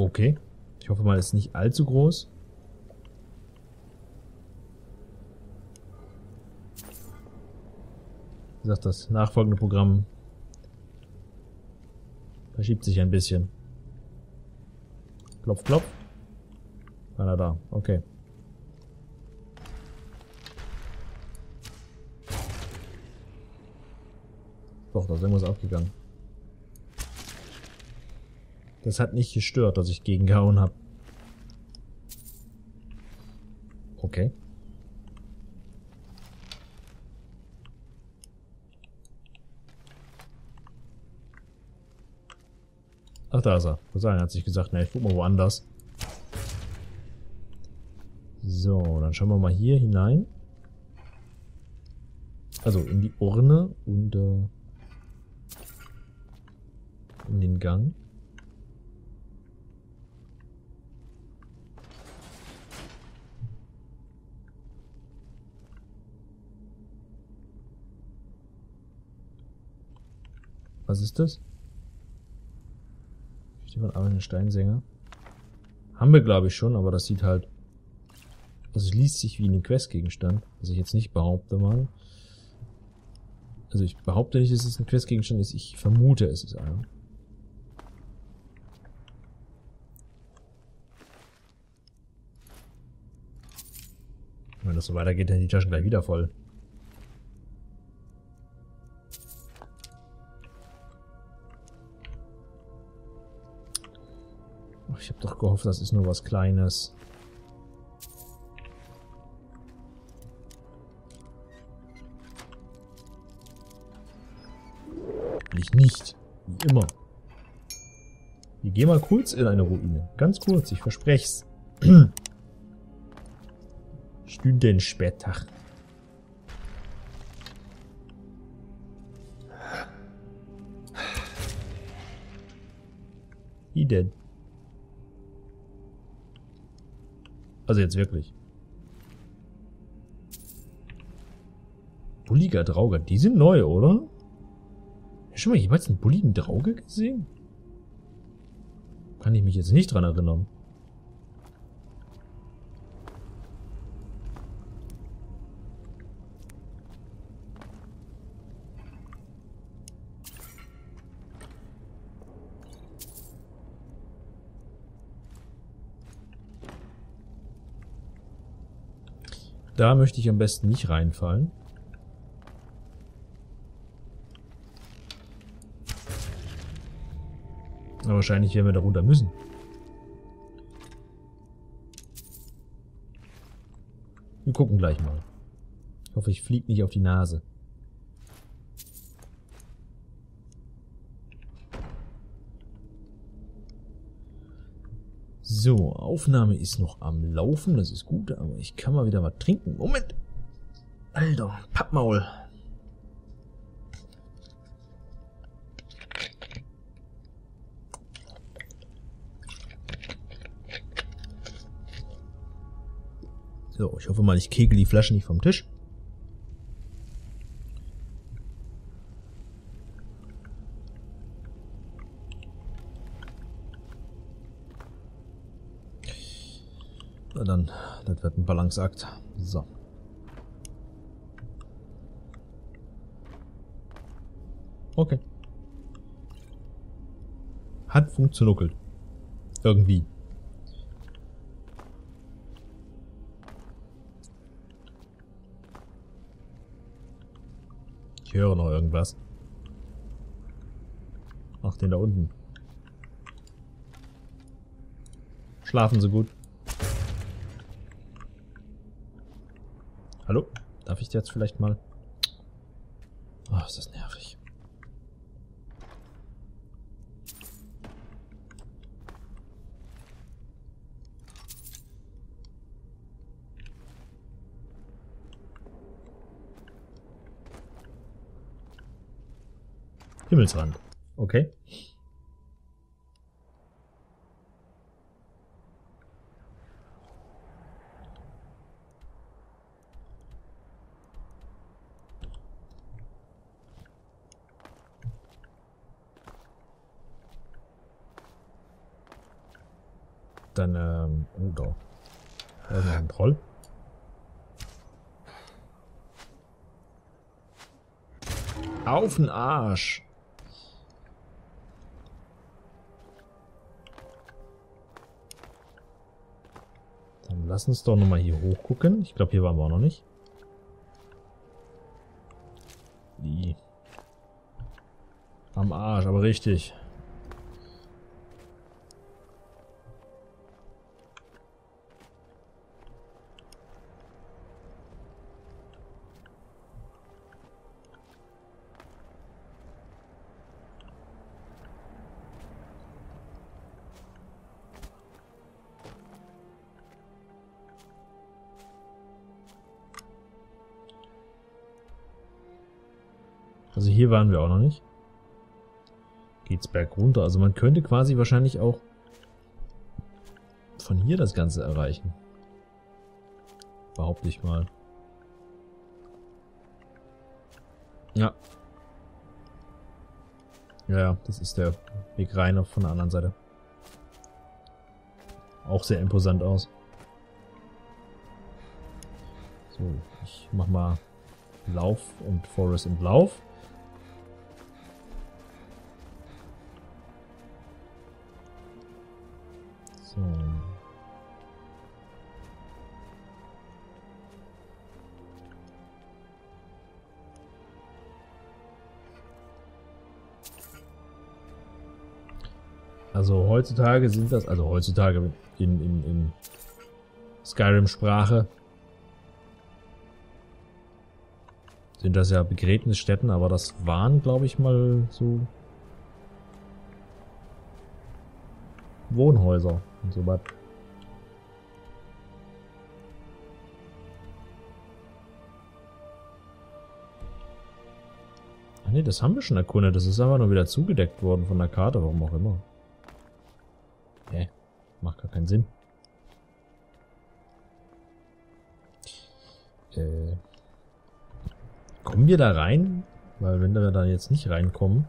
Okay. Ich hoffe mal, es ist nicht allzu groß. Wie gesagt, das nachfolgende Programm verschiebt sich ein bisschen. Klopf, klopf. Keiner da. Okay. Doch, da ist irgendwas aufgegangen. Das hat nicht gestört, dass ich gegengehauen habe. Okay. Ach, da ist er. Sagen, hat sich gesagt, ne, ich guck mal woanders. So, dann schauen wir mal hier hinein. Also in die Urne und äh, in den Gang. Was ist das? Stefan Armin Steinsänger. Haben wir, glaube ich, schon, aber das sieht halt... Also es liest sich wie ein Questgegenstand, was ich jetzt nicht behaupte mal. Also ich behaupte nicht, dass es ein Questgegenstand ist, ich vermute, es ist einer. Wenn das so weitergeht, dann die Taschen gleich wieder voll. Ich habe doch gehofft, das ist nur was Kleines. Ich nicht. Wie immer. Wir gehen mal kurz in eine Ruine. Ganz kurz, ich verspreche es. Stunden später. Wie denn? Also jetzt wirklich. Bulliger Drauger, die sind neu, oder? Schon mal jemals einen bulligen Drauge gesehen? Kann ich mich jetzt nicht dran erinnern. Da möchte ich am besten nicht reinfallen. Aber wahrscheinlich werden wir da runter müssen. Wir gucken gleich mal. Ich hoffe, ich fliege nicht auf die Nase. So, Aufnahme ist noch am Laufen, das ist gut, aber ich kann mal wieder was trinken. Moment! Alter, Pappmaul. So, ich hoffe mal, ich kegel die Flasche nicht vom Tisch. Na dann, das wird ein Balanceakt. So. Okay. Hat funktioniert. Irgendwie. Ich höre noch irgendwas. Ach, den da unten. Schlafen Sie gut. Hallo? Darf ich jetzt vielleicht mal... Oh, ist das nervig. Himmelsrand. Okay. Dann, oh, da. Da ist ein Troll. Auf den Arsch. Dann lass uns doch nochmal hier hochgucken. Ich glaube, hier waren wir auch noch nicht. Die. Am Arsch, aber richtig. Also hier waren wir auch noch nicht. Geht's berg runter. Also man könnte quasi wahrscheinlich auch von hier das Ganze erreichen. Behaupte ich mal. Ja. Ja, das ist der Weg rein von der anderen Seite. Auch sehr imposant aus. So, ich mach mal Lauf und Forest und Lauf. So. Also heutzutage sind das, also heutzutage in, in, in Skyrim-Sprache sind das ja Begräbnisstätten, aber das waren, glaube ich, mal so Wohnhäuser und so was. Ach nee, das haben wir schon erkundet. Das ist einfach nur wieder zugedeckt worden von der Karte, warum auch immer. Hä? Macht gar keinen Sinn. Äh. Kommen wir da rein? Weil wenn wir da jetzt nicht reinkommen.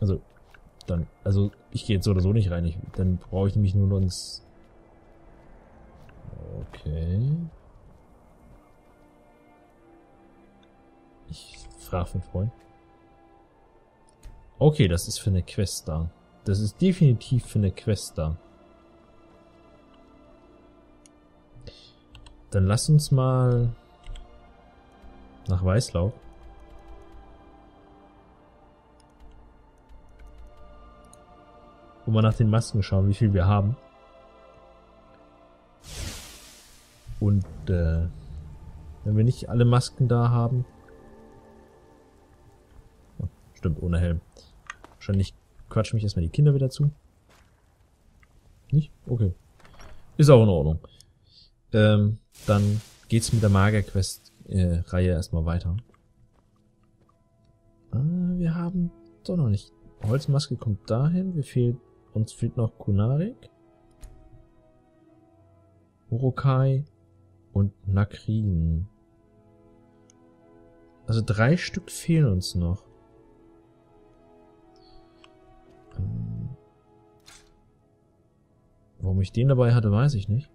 Also, dann, also ich gehe jetzt so oder so nicht rein. Ich, dann brauche ich nämlich nur noch ins... Okay. Ich frage von Freund. Okay, das ist für eine Quest da. Das ist definitiv für eine Quest da. Dann lass uns mal nach Weißlauf. Und mal nach den Masken schauen, wie viel wir haben. Und äh, wenn wir nicht alle Masken da haben. Oh, stimmt, ohne Helm. Wahrscheinlich quatschen mich erstmal die Kinder wieder zu. Nicht? Okay. Ist auch in Ordnung. Ähm, dann geht's mit der Mager-Quest-Reihe äh, erstmal weiter. Äh, wir haben doch noch nicht. Holzmaske kommt dahin. Wir fehlen uns fehlt noch Kunarik, Urukai und Nakrin. Also drei Stück fehlen uns noch. Ähm, warum ich den dabei hatte, weiß ich nicht.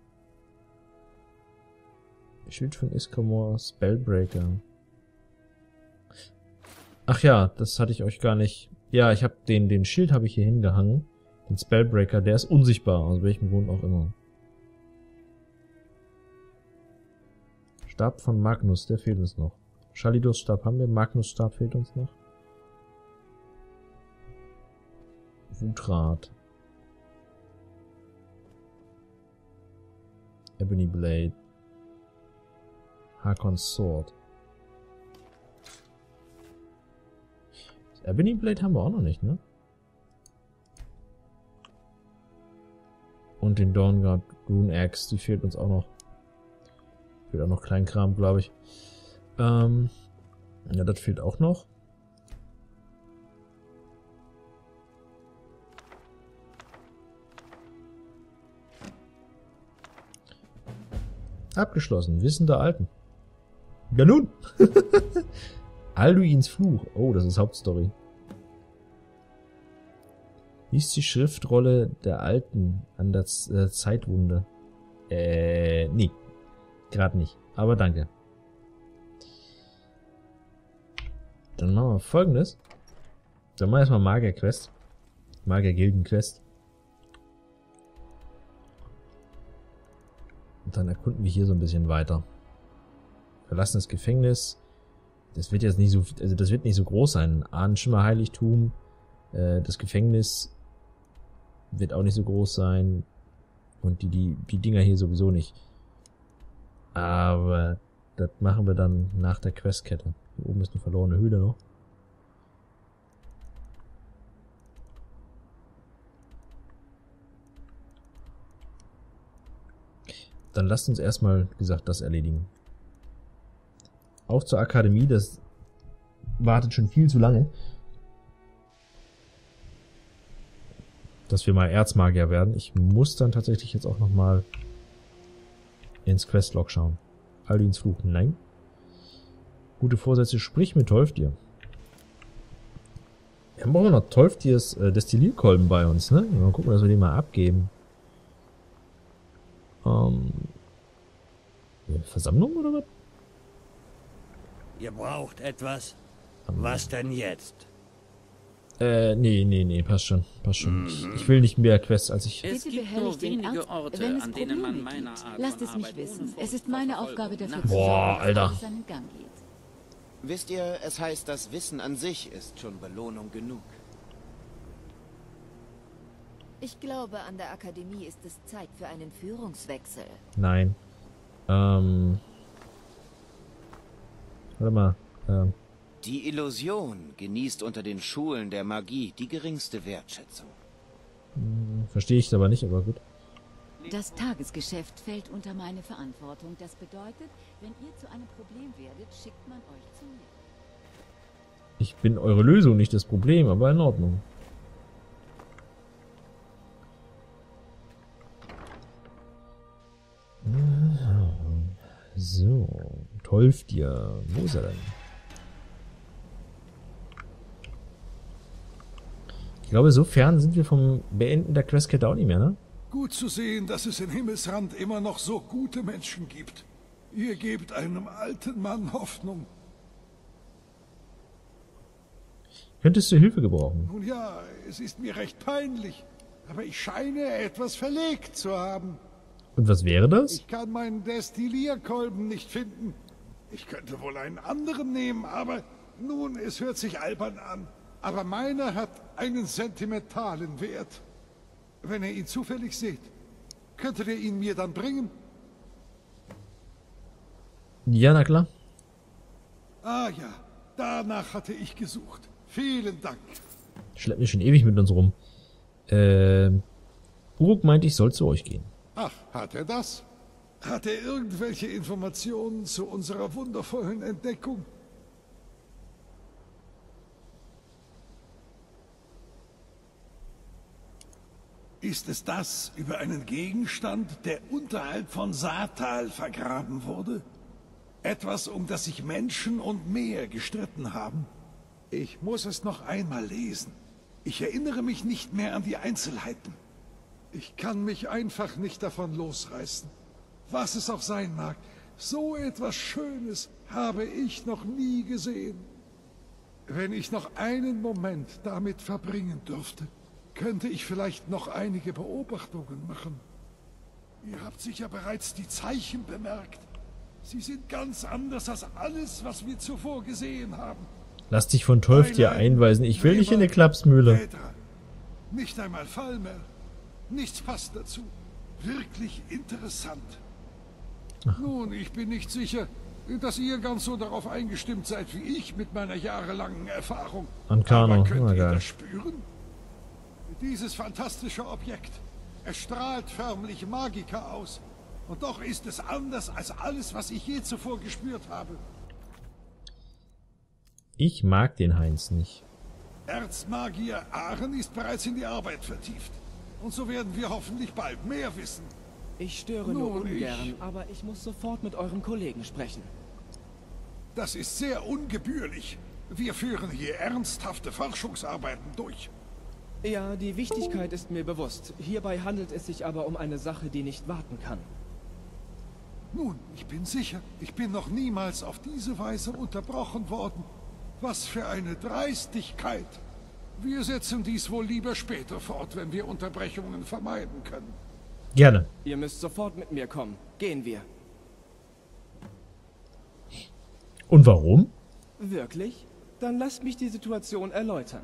Schild von Iskamor, Spellbreaker. Ach ja, das hatte ich euch gar nicht. Ja, ich habe den, den Schild habe ich hier hingehangen. Den Spellbreaker, der ist unsichtbar, aus welchem Grund auch immer. Stab von Magnus, der fehlt uns noch. Shalidos Stab haben wir, Magnus Stab fehlt uns noch. Wutrad. Ebony Blade. Hakon's Sword. Das Ebony Blade haben wir auch noch nicht, ne? Und den Dawnguard Rune Axe, die fehlt uns auch noch. Fehlt auch noch Kleinkram, glaube ich. Ähm, ja, das fehlt auch noch. Abgeschlossen. Wissen der Alten. Ja nun. Alduins Fluch. Oh, das ist Hauptstory. Lies die Schriftrolle der Alten an der Z äh, Zeitwunde. Äh, nee. Gerade nicht. Aber danke. Dann machen wir folgendes. Dann machen wir erstmal Magier-Quest. Magier-Gilden-Quest. Und dann erkunden wir hier so ein bisschen weiter. Verlassen das Gefängnis. Das wird jetzt nicht so, also das wird nicht so groß sein. Ahnenschimmerheiligtum. Äh, das Gefängnis wird auch nicht so groß sein. Und die, die, die Dinger hier sowieso nicht. Aber das machen wir dann nach der Questkette. Hier oben ist eine verlorene Höhle noch. Dann lasst uns erstmal, wie gesagt, das erledigen. Auch zur Akademie, das wartet schon viel zu lange. Dass wir mal Erzmagier werden. Ich muss dann tatsächlich jetzt auch nochmal ins Questlog schauen. Aldins Fluch, nein. Gute Vorsätze, sprich mit Tolfdir. Wir haben auch noch Tolfdirs äh, Destillierkolben bei uns, ne? Mal gucken, dass wir die mal abgeben. Ähm, Versammlung oder was? Ihr braucht etwas? Was denn jetzt? Äh, nee, nee, nee, passt schon, passt schon. Ich, ich will nicht mehr Quests, als ich... Es Bitte gibt nur den wenige Orte, wenn es an denen man meiner. Art Lasst es mich wissen. Es ist meine Aufgabe dafür zu Boah, Alter. alles seinen Gang geht. Wisst ihr, es heißt, das Wissen an sich ist schon Belohnung genug. Ich glaube, an der Akademie ist es Zeit für einen Führungswechsel. Nein. Ähm... Warte mal. Ähm, Die Illusion genießt unter den Schulen der Magie die geringste Wertschätzung. verstehe ich aber nicht, aber gut. Das Tagesgeschäft fällt unter meine Verantwortung. Das bedeutet, wenn ihr zu einem Problem werdet, schickt man euch zu mir. Ich bin eure Lösung, nicht das Problem, aber in Ordnung. So, Tolfdir. Wo ist er denn? Glaube, so fern sind wir vom Beenden der Questkette auch nicht mehr, ne? Gut zu sehen, dass es in Himmelsrand immer noch so gute Menschen gibt. Ihr gebt einem alten Mann Hoffnung. Könntest du Hilfe gebrauchen? Nun ja, es ist mir recht peinlich, aber ich scheine etwas verlegt zu haben. Und was wäre das? Ich kann meinen Destillierkolben nicht finden. Ich könnte wohl einen anderen nehmen, aber nun, es hört sich albern an. Aber meiner hat einen sentimentalen Wert. Wenn ihr ihn zufällig seht, könntet ihr ihn mir dann bringen? Ja, na klar. Ah ja, danach hatte ich gesucht. Vielen Dank. Schleppt mich schon ewig mit uns rum. Ähm, Uruk meint, ich soll zu euch gehen. Ach, hat er das? Hat er irgendwelche Informationen zu unserer wundervollen Entdeckung? Ist es das über einen Gegenstand, der unterhalb von Satal vergraben wurde? Etwas, um das sich Menschen und Meer gestritten haben? Ich muss es noch einmal lesen. Ich erinnere mich nicht mehr an die Einzelheiten. Ich kann mich einfach nicht davon losreißen. Was es auch sein mag, so etwas Schönes habe ich noch nie gesehen. Wenn ich noch einen Moment damit verbringen dürfte, könnte ich vielleicht noch einige Beobachtungen machen. Ihr habt sicher bereits die Zeichen bemerkt. Sie sind ganz anders als alles, was wir zuvor gesehen haben. Lass dich von nein, einweisen. Ich will nicht in eine Klapsmühle. Petra. Nicht einmal Falmer. Nichts passt dazu. Wirklich interessant. Nun, ich bin nicht sicher, dass ihr ganz so darauf eingestimmt seid wie ich mit meiner jahrelangen Erfahrung. Ankano, Aber könnt ihr geil. das spüren? Dieses fantastische Objekt. Es strahlt förmlich Magika aus. Und doch ist es anders als alles, was ich je zuvor gespürt habe. Ich mag den Heinz nicht. Erzmagier Aachen ist bereits in die Arbeit vertieft. Und so werden wir hoffentlich bald mehr wissen. Ich störe nur ich- ungern, aber ich muss sofort mit eurem Kollegen sprechen. Das ist sehr ungebührlich. Wir führen hier ernsthafte Forschungsarbeiten durch. Ja, die Wichtigkeit ist mir bewusst. Hierbei handelt es sich aber um eine Sache, die nicht warten kann. Nun, ich bin sicher, ich bin noch niemals auf diese Weise unterbrochen worden. Was für eine Dreistigkeit! Wir setzen dies wohl lieber später fort, wenn wir Unterbrechungen vermeiden können. Gerne. Ihr müsst sofort mit mir kommen. Gehen wir. Und warum? Wirklich? Dann lasst mich die Situation erläutern.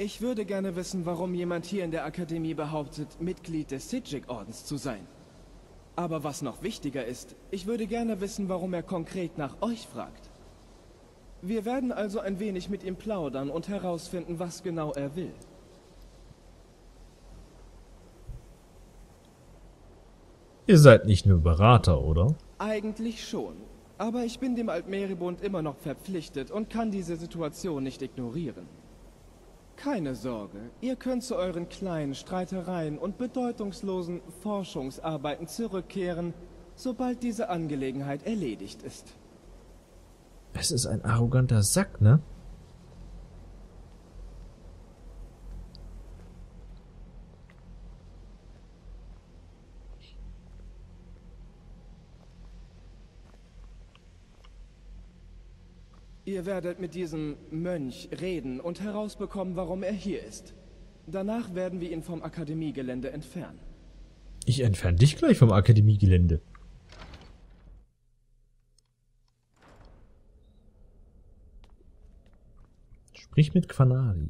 Ich würde gerne wissen, warum jemand hier in der Akademie behauptet, Mitglied des Sijik-Ordens zu sein. Aber was noch wichtiger ist, ich würde gerne wissen, warum er konkret nach euch fragt. Wir werden also ein wenig mit ihm plaudern und herausfinden, was genau er will. Ihr seid nicht nur Berater, oder? Eigentlich schon. Aber ich bin dem Altmeribund immer noch verpflichtet und kann diese Situation nicht ignorieren. Keine Sorge, ihr könnt zu euren kleinen Streitereien und bedeutungslosen Forschungsarbeiten zurückkehren, sobald diese Angelegenheit erledigt ist. Es ist ein arroganter Sack, ne? Ihr werdet mit diesem Mönch reden und herausbekommen, warum er hier ist. Danach werden wir ihn vom Akademiegelände entfernen. Ich entferne dich gleich vom Akademiegelände. Sprich mit Quanari.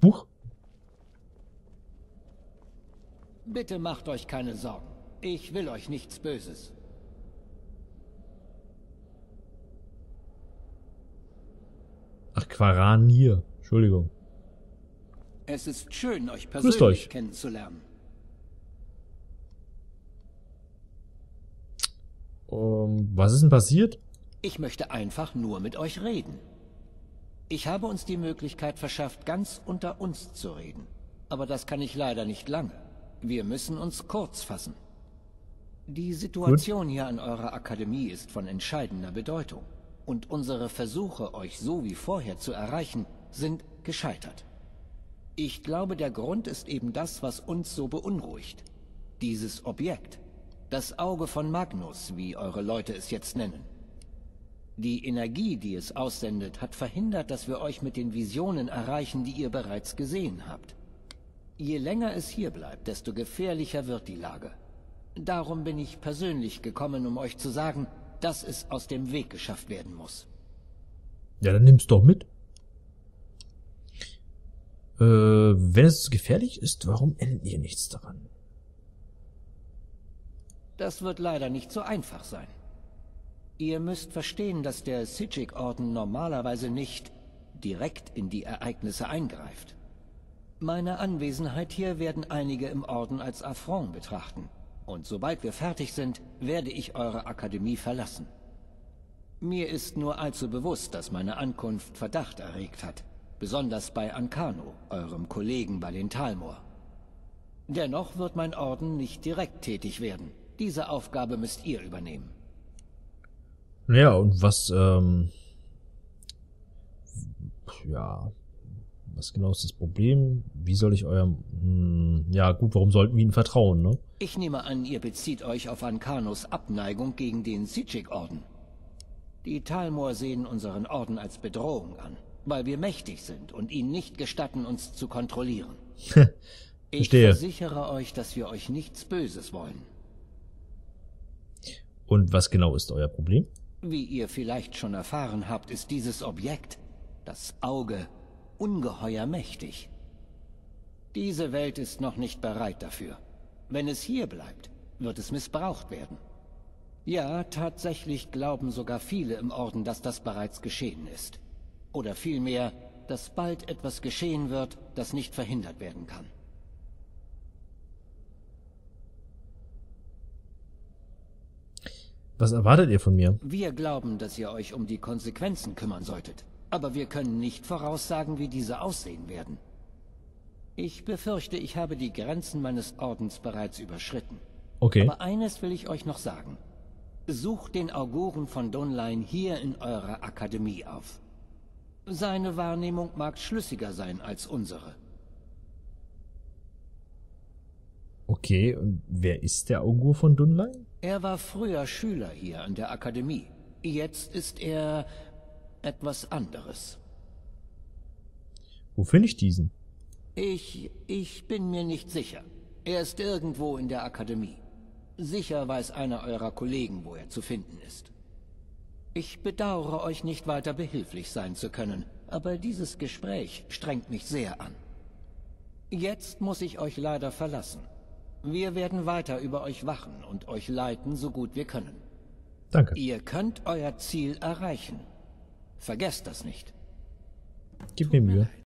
Buch? Bitte macht euch keine Sorgen. Ich will euch nichts Böses. Quaranier. Entschuldigung. Es ist schön, euch Grüßt persönlich euch. kennenzulernen. Um, was ist denn passiert? Ich möchte einfach nur mit euch reden. Ich habe uns die Möglichkeit verschafft, ganz unter uns zu reden. Aber das kann ich leider nicht lange. Wir müssen uns kurz fassen. Die Situation hier an eurer Akademie ist von entscheidender Bedeutung. Und unsere Versuche, euch so wie vorher zu erreichen, sind gescheitert. Ich glaube, der Grund ist eben das, was uns so beunruhigt. Dieses Objekt. Das Auge von Magnus, wie eure Leute es jetzt nennen. Die Energie, die es aussendet, hat verhindert, dass wir euch mit den Visionen erreichen, die ihr bereits gesehen habt. Je länger es hier bleibt, desto gefährlicher wird die Lage. Darum bin ich persönlich gekommen, um euch zu sagen, dass es aus dem Weg geschafft werden muss. Ja, dann nimm's doch mit. Äh, wenn es gefährlich ist, warum ändert ihr nichts daran? Das wird leider nicht so einfach sein. Ihr müsst verstehen, dass der Sijik-Orden normalerweise nicht direkt in die Ereignisse eingreift. Meine Anwesenheit hier werden einige im Orden als Affront betrachten. Und sobald wir fertig sind, werde ich eure Akademie verlassen. Mir ist nur allzu bewusst, dass meine Ankunft Verdacht erregt hat. Besonders bei Ankano, eurem Kollegen bei den Talmor. Dennoch wird mein Orden nicht direkt tätig werden. Diese Aufgabe müsst ihr übernehmen. Ja, und was, ähm, ja, was genau ist das Problem? Wie soll ich eurem, hm, ja gut, warum sollten wir ihnen vertrauen, ne? Ich nehme an, ihr bezieht euch auf Ankanos Abneigung gegen den Sijik-Orden. Die Talmor sehen unseren Orden als Bedrohung an, weil wir mächtig sind und ihnen nicht gestatten, uns zu kontrollieren. Ich versichere euch, dass wir euch nichts Böses wollen. Und was genau ist euer Problem? Wie ihr vielleicht schon erfahren habt, ist dieses Objekt, das Auge, ungeheuer mächtig. Diese Welt ist noch nicht bereit dafür. Wenn es hier bleibt, wird es missbraucht werden. Ja, tatsächlich glauben sogar viele im Orden, dass das bereits geschehen ist. Oder vielmehr, dass bald etwas geschehen wird, das nicht verhindert werden kann. Was erwartet ihr von mir? Wir glauben, dass ihr euch um die Konsequenzen kümmern solltet. Aber wir können nicht voraussagen, wie diese aussehen werden. Ich befürchte, ich habe die Grenzen meines Ordens bereits überschritten. Okay. Aber eines will ich euch noch sagen. Sucht den Auguren von Dunlein hier in eurer Akademie auf. Seine Wahrnehmung mag schlüssiger sein als unsere. Okay, und wer ist der Augur von Dunlein? Er war früher Schüler hier an der Akademie. Jetzt ist er etwas anderes. Wo finde ich diesen? Ich, ich bin mir nicht sicher. Er ist irgendwo in der Akademie. Sicher weiß einer eurer Kollegen, wo er zu finden ist. Ich bedauere euch nicht weiter behilflich sein zu können, aber dieses Gespräch strengt mich sehr an. Jetzt muss ich euch leider verlassen. Wir werden weiter über euch wachen und euch leiten, so gut wir können. Danke. Ihr könnt euer Ziel erreichen. Vergesst das nicht. Gib mir Mühe.